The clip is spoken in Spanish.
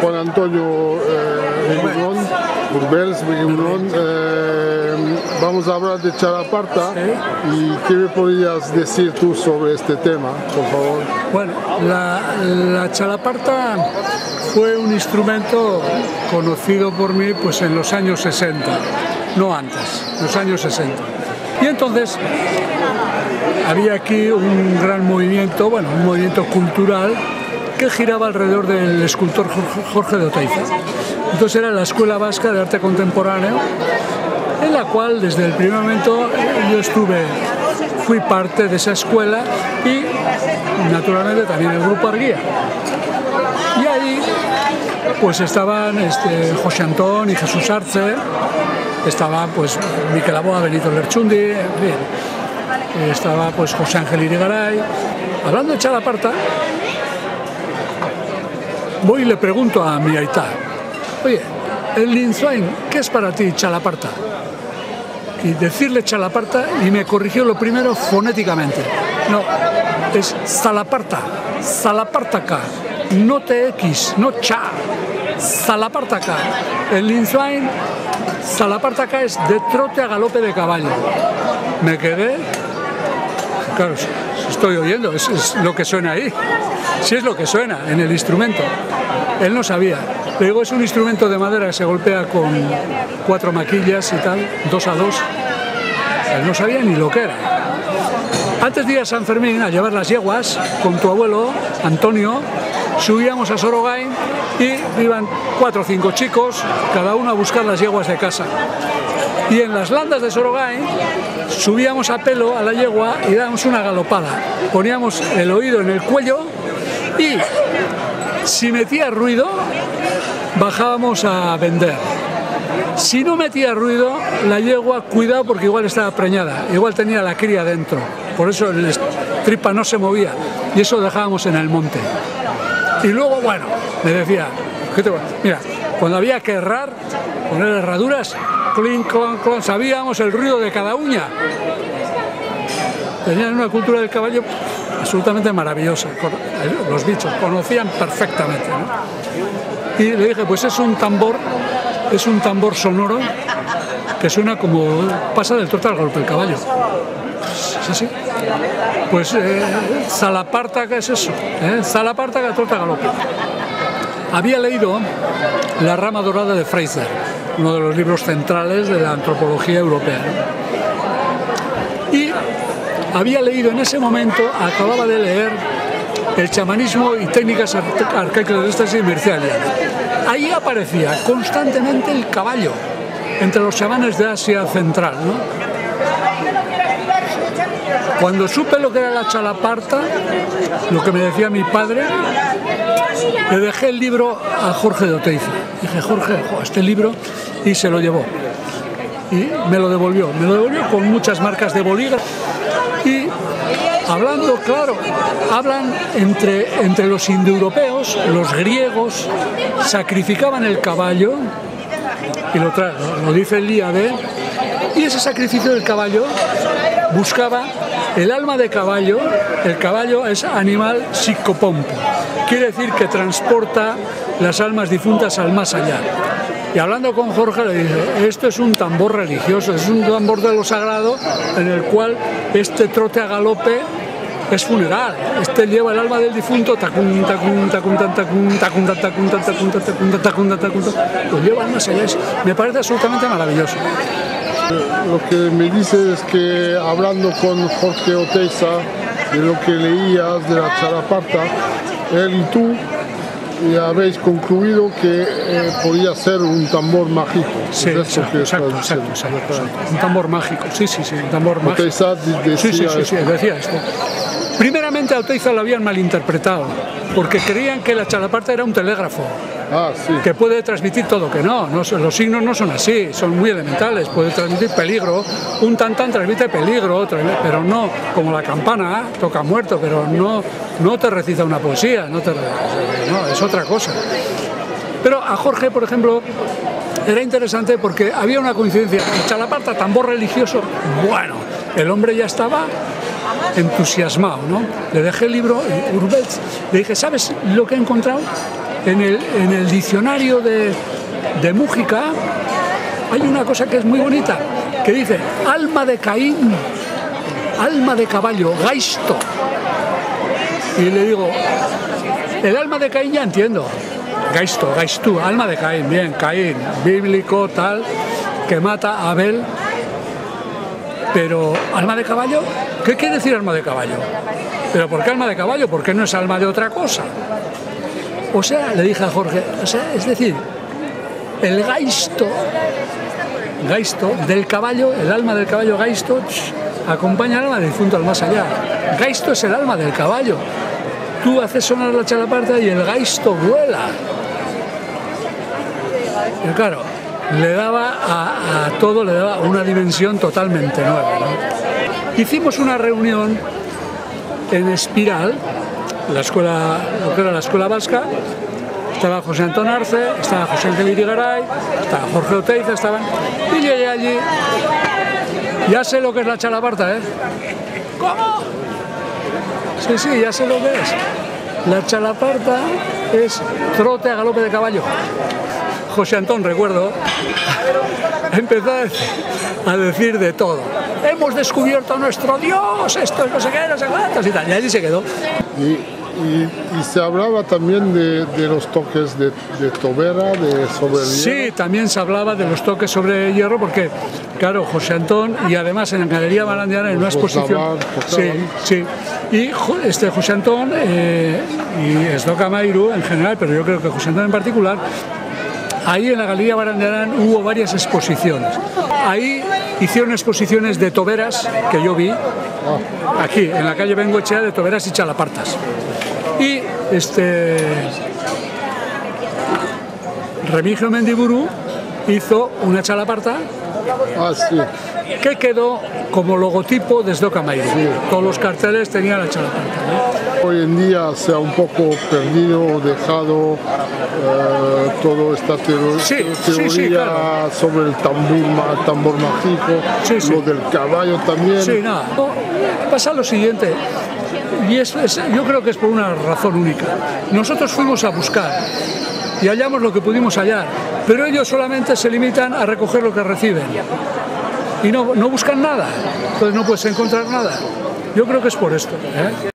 Juan Antonio eh, Urbels, eh, vamos a hablar de Chalaparta y qué me podrías decir tú sobre este tema, por favor. Bueno, la, la chalaparta fue un instrumento conocido por mí pues en los años 60, no antes, los años 60. Y entonces había aquí un gran movimiento, bueno, un movimiento cultural que giraba alrededor del escultor Jorge de Oteiza. Entonces era la Escuela Vasca de Arte Contemporáneo, en la cual desde el primer momento yo estuve, fui parte de esa escuela y naturalmente también el grupo Arguía. Y ahí pues estaban este, José Antón y Jesús Arce, estaban pues Miquel Aboa, Benito Lerchundi, estaba pues José Ángel Irigaray. Hablando de Chalaparta, voy y le pregunto a mi aitá, oye, el Linzwain, ¿qué es para ti Chalaparta? Y decirle Chalaparta y me corrigió lo primero fonéticamente. No, es Salaparta, Salapartaca, no TX, no Cha, Salapartaca. El Linzwain, Salapartaca es de trote a galope de caballo. Me quedé claro, estoy oyendo, es, lo que suena ahí. Si es lo que suena en el instrumento. Él no sabía. Le digo, es un instrumento de madera que se golpea con cuatro maquillas y tal, dos a dos. Él no sabía ni lo que era. Antes de ir a San Fermín a llevar las yeguas con tu abuelo, Antonio, subíamos a Sorogain y iban cuatro o cinco chicos, cada uno a buscar las yeguas de casa. Y en las landas de Sorogain subíamos a pelo a la yegua y dábamos una galopada. Poníamos el oído en el cuello y si metía ruido, bajábamos a vender. Si no metía ruido, la yegua, cuidado porque igual estaba preñada, igual tenía la cría dentro. Por eso el tripa no se movía y eso dejábamos en el monte. Y luego, bueno, me decía, ¿qué te mira, cuando había que errar, poner herraduras, sabíamos el ruido de cada uña. Tenían una cultura del caballo absolutamente maravillosa, los bichos, conocían perfectamente. Y le dije, pues es un tambor, es un tambor sonoro que suena como pasa del trote al golpe el caballo. ¿Es así? Pues eh, ¿qué es eso? ¿Eh? Zalaparta que trota galope. Había leído La rama dorada de Fraser, uno de los libros centrales de la antropología europea. Y había leído en ese momento, acababa de leer el chamanismo y técnicas arcaicas y Ahí aparecía constantemente el caballo entre los chamanes de Asia Central. Cuando supe lo que era la chalaparta, lo que me decía mi padre, le dejé el libro a Jorge de Oteiza. Dije, Jorge, este libro, y se lo llevó. Y me lo devolvió. Me lo devolvió con muchas marcas de bolígrafo. Y hablando, claro, hablan entre, entre los indoeuropeos, los griegos, sacrificaban el caballo, y lo, trae, lo dice el de y ese sacrificio del caballo buscaba el alma de caballo, el caballo es animal psicopompo, quiere decir que transporta las almas difuntas al más allá. Y hablando con Jorge le dice, esto es un tambor religioso, es un tambor de lo sagrado en el cual este trote a galope es funeral. Este lleva el alma del difunto, tacun, tacun, tacun, tacun, tacun, tacun, tacun, tacun, tacun, lo lleva al más allá. Me parece absolutamente maravilloso. Lo que me dice es que hablando con Jorge Oteiza de lo que leías de la charaparta, él y tú habéis concluido que eh, podía ser un tambor mágico. Sí, exacto, exacto, exacto, Un tambor mágico, sí, sí, sí, un tambor mágico. Decía sí, sí, sí, sí, decía esto. Primeramente a Oteiza lo habían malinterpretado, porque creían que la chalaparta era un telégrafo. Ah, que puede transmitir todo, que no, no, los signos no son así, son muy elementales, puede transmitir peligro, un tantán transmite peligro, pero no como la campana, toca muerto, pero no, no te recita una poesía, no, te, no, es otra cosa. Pero a Jorge, por ejemplo, era interesante porque había una coincidencia, Chalaparta, tambor religioso, bueno, el hombre ya estaba entusiasmado, ¿no? Le dejé el libro, Urbet, le dije, ¿sabes lo que he encontrado? en el, en el diccionario de, de Mújica hay una cosa que es muy bonita, que dice alma de Caín, alma de caballo, gaisto. Y le digo, el alma de Caín ya entiendo. Gaisto, gaistú, alma de Caín, bien, Caín, bíblico, tal, que mata a Abel. Pero, ¿alma de caballo? ¿Qué quiere decir alma de caballo? ¿Pero por qué alma de caballo? ¿Por qué no es alma de otra cosa? O sea, le dije a Jorge, o sea, es decir, el gaisto, gaisto del caballo, el alma del caballo gaisto, acompaña al alma del difunto al más allá. Gaisto es el alma del caballo. Tú haces sonar la chalaparta y el gaisto vuela. Y claro, le daba a, todo, le daba una dimensión totalmente nueva. Hicimos una reunión en Espiral, la escuela, lo que era la escuela vasca, estaba José Antón Arce, estaba José Ángel Irigaray, estaba Jorge Oteiza, estaban... Y llegué allí, ya sé lo que es la chalaparta, ¿eh? ¿Cómo? Sí, sí, ya sé lo que es. La chalaparta es trote a galope de caballo. José Antón, recuerdo, empezó a decir de todo. Hemos descubierto a nuestro Dios, esto es no sé qué, no sé cuántos y tal. Y allí se quedó. Y, se hablaba también de, los toques de, tobera, de sobre el hierro. Sí, también se hablaba de los toques sobre el hierro, porque, claro, José Antón, y además en la Galería Barandiana, en una exposición. Sí, sí. Y este José Antón eh, y Esdoca Mairu en general, pero yo creo que José Antón en particular, ahí en la Galería Barandiarán hubo varias exposiciones. Ahí hicieron exposiciones de toberas que yo vi, aquí en la calle Bengochea, de toberas y chalapartas. Y este Remigio Mendiburu hizo una chalaparta ah, que quedó como logotipo de Sdoca Todos los carteles tenían la chalaparta. Hoy en día se ha un poco perdido, dejado eh, toda esta teoría sobre el tambor, tambor mágico, lo del caballo también. Sí, nada. pasa lo siguiente, y es, yo creo que es por una razón única. Nosotros fuimos a buscar y hallamos lo que pudimos hallar, pero ellos solamente se limitan a recoger lo que reciben y no, no buscan nada, entonces no puedes encontrar nada. Yo creo que es por esto. ¿eh?